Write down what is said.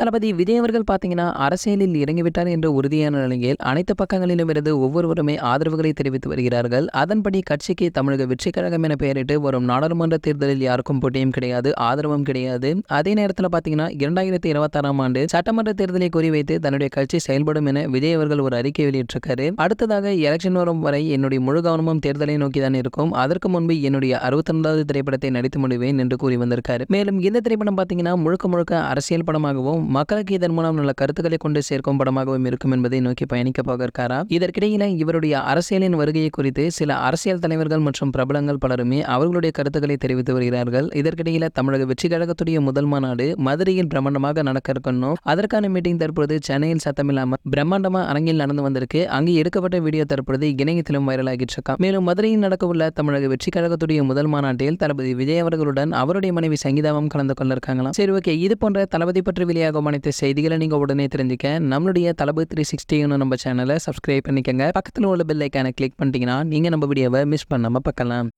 தளபதி விஜய் அவர்கள் பார்த்தீங்கன்னா அரசியலில் இறங்கிவிட்டார் என்ற உறுதியான நிலையில் அனைத்து பக்கங்களிலும் இருந்து ஒவ்வொருவருமே ஆதரவுகளை தெரிவித்து வருகிறார்கள். அதன்படி கட்சிக்கு தமிழக வெற்றி கழகம் என பெயரிட்டு வரும் நாடாளுமன்ற தேர்தலில் யாருக்கும் போட்டியும் கிடையாது ஆதரவும் கிடையாது. அதே நேரத்தில் பார்த்தீங்கன்னா இரண்டாயிரத்தி இருபத்தாறாம் ஆண்டு சட்டமன்ற தேர்தலை குறிவைத்து தன்னுடைய கட்சி செயல்படும் என விஜய் அவர்கள் ஒரு அறிக்கை வெளியிட்டிருக்காரு. அடுத்ததாக எலெக்ஷன் வரும் வரை என்னுடைய முழு கவனமும் தேர்தலை நோக்கி தான் இருக்கும். அதற்கு முன்பு என்னுடைய அறுபத்தி ரெண்டாவது திரைப்படத்தை நடித்து முடிவேன் என்று கூறி வந்திருக்காரு. மேலும் இந்த திரைப்படம் பார்த்தீங்கன்னா முழுக்க முழுக்க அரசியல் படமாகவும் மக்களுக்கு இதன் மூலம் நல்ல கருத்துக்களை கொண்டு சேர்க்கும் படமாகவும் இருக்கும் என்பதை நோக்கி பயணிக்க போக இருக்காரா இதற்கிடையில இவருடைய அரசியலின் வருகையை குறித்து சில அரசியல் தலைவர்கள் மற்றும் பிரபலங்கள் பலருமே அவர்களுடைய கருத்துக்களை தெரிவித்து வருகிறார்கள். இதற்கிடையில தமிழக வெற்றி கழகத்துடைய முதல் மாநாடு மதுரையில் பிரம்மாண்டமாக நடக்க இருக்கணும் அதற்கான மீட்டிங் தற்போது சென்னையில் சத்தமில்லாம பிரம்மாண்டமா அரங்கில் நடந்து வந்திருக்கு. அங்கே எடுக்கப்பட்ட வீடியோ தற்போது இணையத்திலும் வைரலாகிட்டு இருக்கா. மேலும் மதுரையில் நடக்க உள்ள தமிழக வெற்றி கழகத்துடைய முதல் மாநாட்டில் தளபதி விஜய் அவர்களுடன் அவருடைய மனைவி சங்கீதாவும் கலந்து கொள்ள இருக்காங்களாம் சரி ஓகே இது போன்ற தளபதி பற்றி வெளியாக ஆகும் அனைத்து செய்திகளை நீங்கள் உடனே தெரிஞ்சுக்க நம்மளுடைய தளபதி த்ரீ சிக்ஸ்டின்னு நம்ம சேனலை சப்ஸ்கிரைப் பண்ணிக்கங்க. பக்கத்தில் உள்ள பெல் ஐக்கானை கிளிக் பண்ணிட்டீங்கன்னா நீங்கள் நம்ம வீடியோவை மிஸ் பண்ணாமல் பார்க்கலாம்.